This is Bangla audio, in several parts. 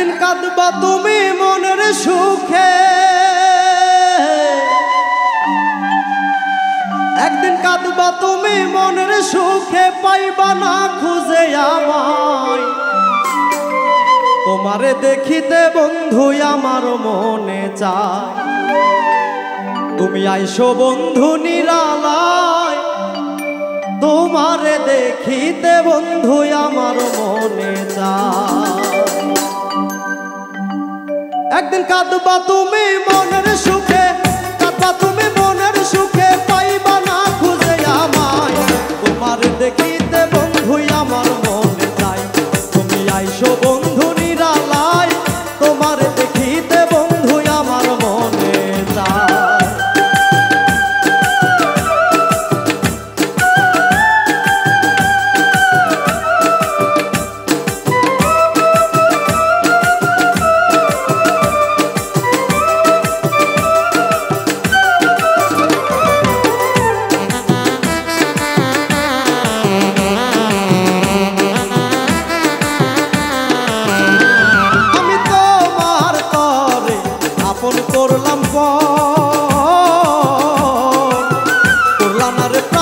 একদিন কাঁদবা তুমি মনের সুখে। একদিন কাঁদবা তুমি মনের সুখে, পাইবা না খুঁজে আমায়। তোমারে দেখিতে বন্ধু আমার মনে চায়। তুমি আইসো বন্ধু নিরালায়। তোমারে দেখিতে বন্ধু আমার মনে চায়। একদিন কাঁদবা তুমি মনের সুখে কাঁদবা তুমি মনের সুখে পাইবা না আমার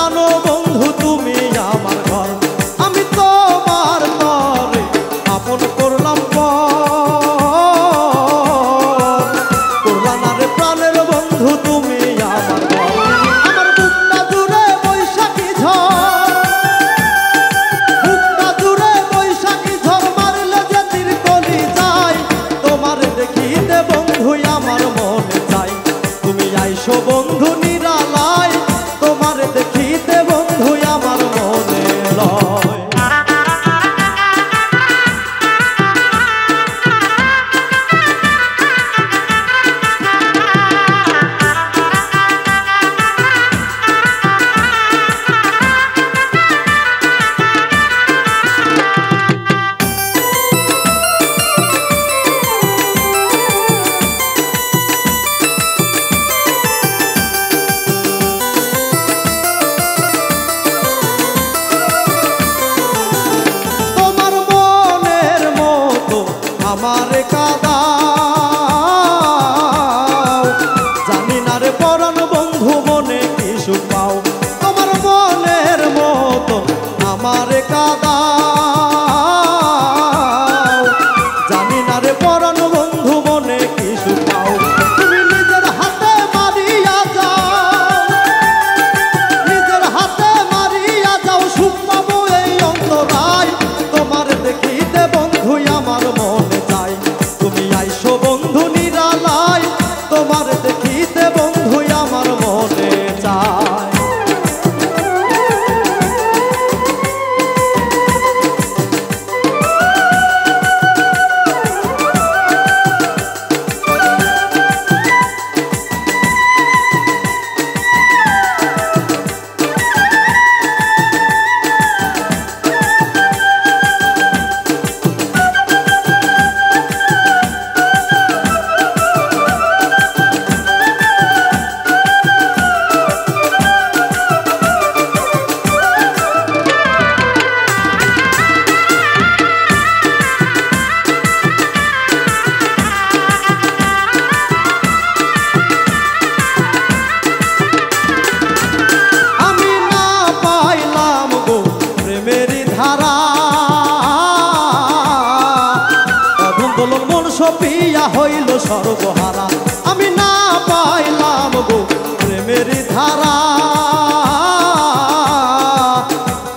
আমার কাদা। হারা আন্দোলন মন সপিয়া হইল সর্বহারা আমি না পাইলাম গো প্রেমের ধারা।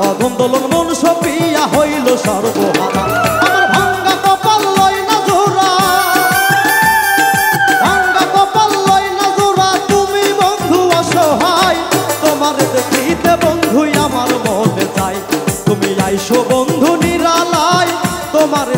আন্দোলন মন সপিয়া হইল সর্বহারা তোমার